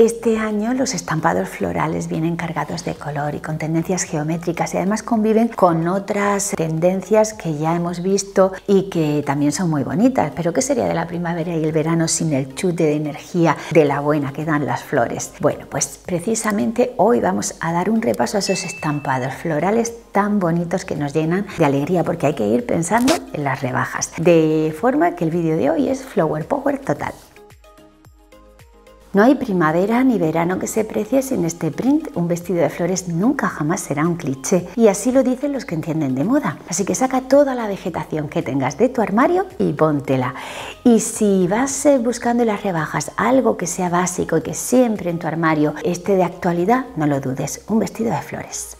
Este año los estampados florales vienen cargados de color y con tendencias geométricas y además conviven con otras tendencias que ya hemos visto y que también son muy bonitas. Pero ¿qué sería de la primavera y el verano sin el chute de energía de la buena que dan las flores? Bueno, pues precisamente hoy vamos a dar un repaso a esos estampados florales tan bonitos que nos llenan de alegría porque hay que ir pensando en las rebajas. De forma que el vídeo de hoy es Flower Power total. No hay primavera ni verano que se precie sin este print. Un vestido de flores nunca jamás será un cliché. Y así lo dicen los que entienden de moda. Así que saca toda la vegetación que tengas de tu armario y póntela. Y si vas eh, buscando en las rebajas algo que sea básico y que siempre en tu armario esté de actualidad, no lo dudes. Un vestido de flores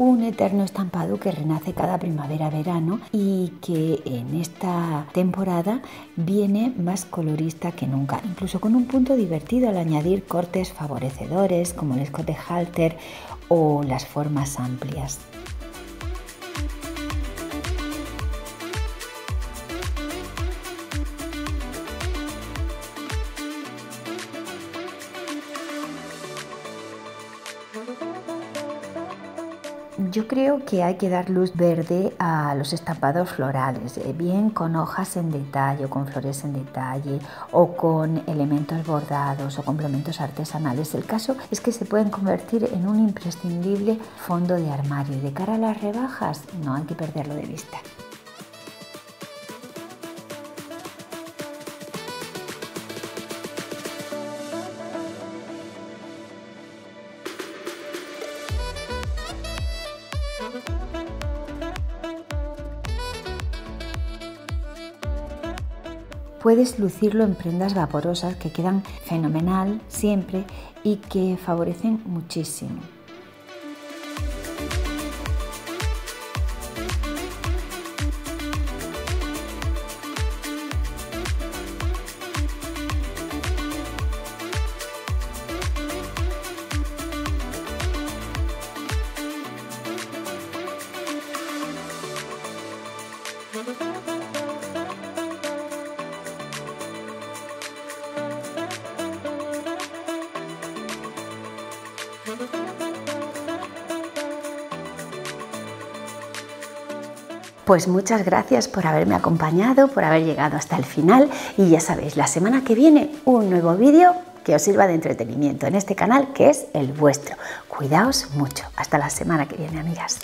un eterno estampado que renace cada primavera-verano y que en esta temporada viene más colorista que nunca, incluso con un punto divertido al añadir cortes favorecedores como el escote halter o las formas amplias. Yo creo que hay que dar luz verde a los estampados florales, eh, bien con hojas en detalle o con flores en detalle o con elementos bordados o complementos artesanales. El caso es que se pueden convertir en un imprescindible fondo de armario y de cara a las rebajas no hay que perderlo de vista. Puedes lucirlo en prendas vaporosas que quedan fenomenal siempre y que favorecen muchísimo. Pues muchas gracias por haberme acompañado, por haber llegado hasta el final y ya sabéis, la semana que viene un nuevo vídeo que os sirva de entretenimiento en este canal que es el vuestro. Cuidaos mucho. Hasta la semana que viene, amigas.